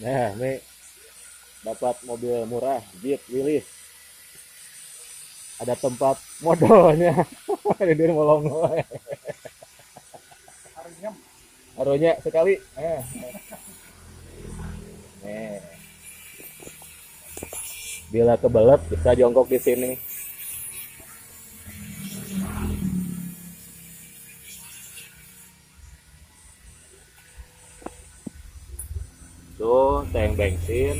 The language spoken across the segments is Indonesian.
Nah, ini dapat mobil murah Jeep Willys. Ada tempat modalnya. Ini molong Harunya Arunya sekali. Eh. Nih. Bila kebelet bisa jongkok di sini. tèn bèn xiêm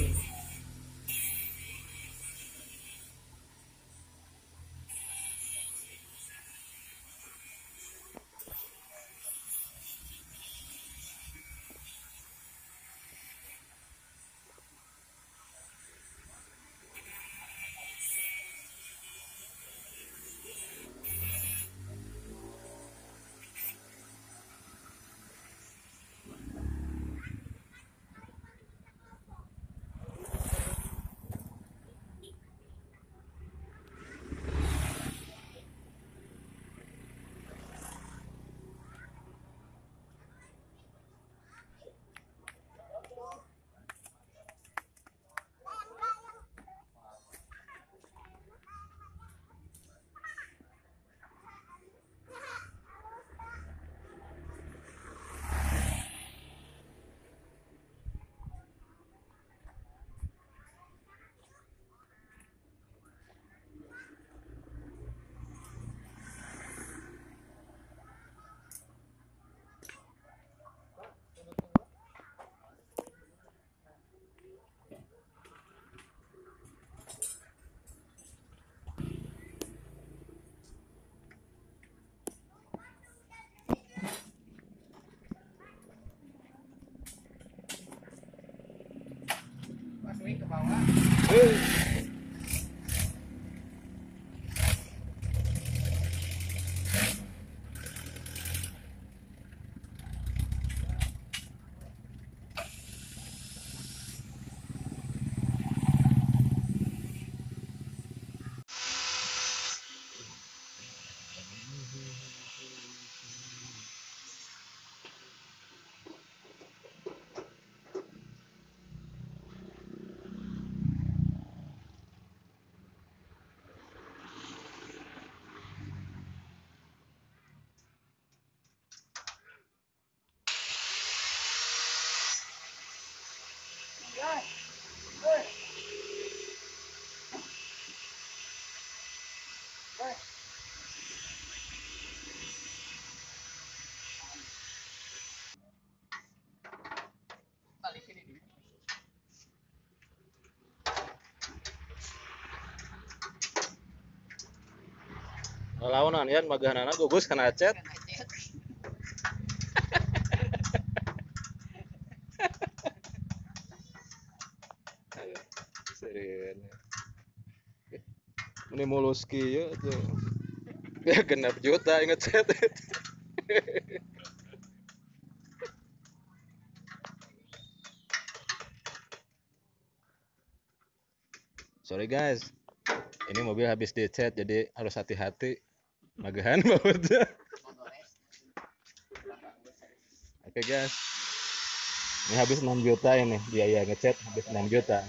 Ei. Lawanan ya, magahanana gugus kena cet. Aja. Serian. Ini moluski ya tuh. Ya genap juta inget set. Sorry guys, ini mobil habis dicat jadi harus hati-hati. Magahan bautnya. Mogores. Oke guys, ini habis 6 juta ini biaya ngecat habis 6 juta.